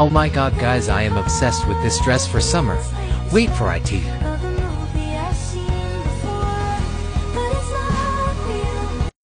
Oh my god guys I am obsessed with this dress for summer. Wait for IT.